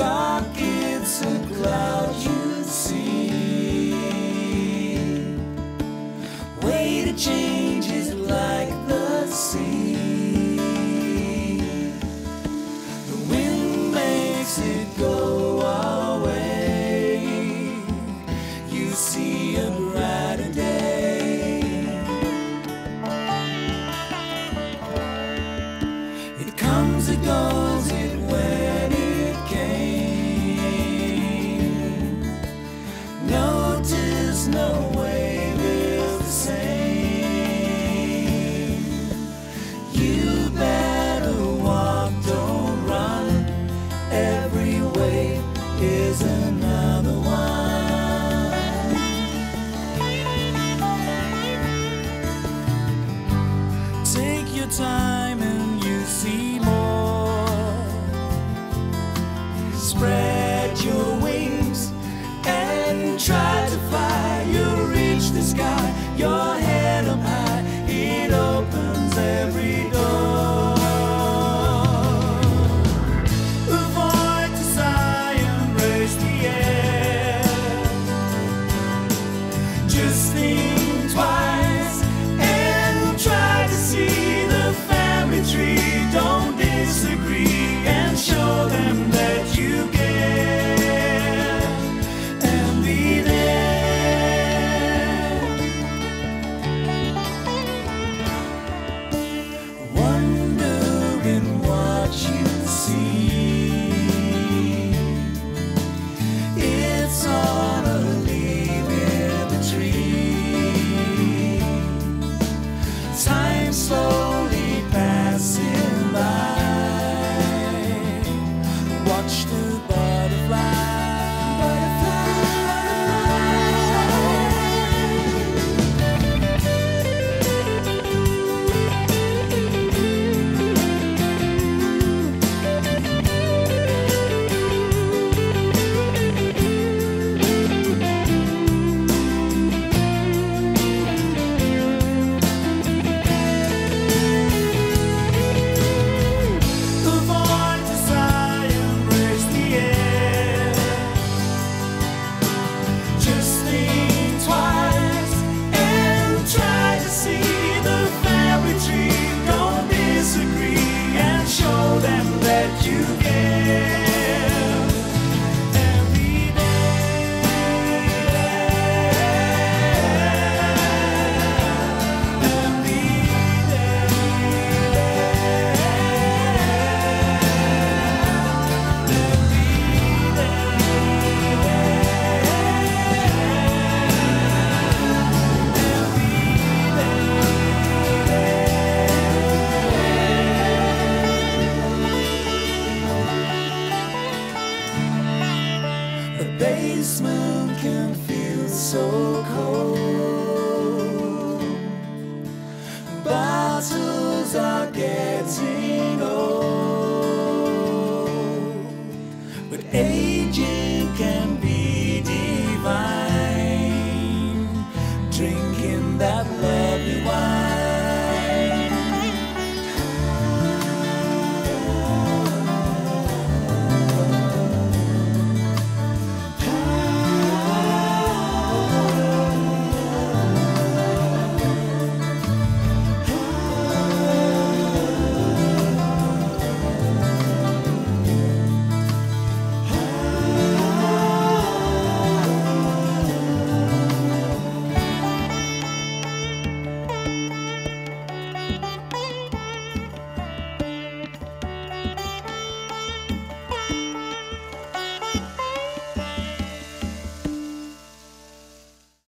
dark it's a cloud you see. Way to change is like the sea. The wind makes it go away. You see a brighter day. It comes and goes. raise another one. Take your time and you see more. Spread your wings and try. basement can feel so cold. Battles are getting old, but aging can be divine. Drinking that lovely wine.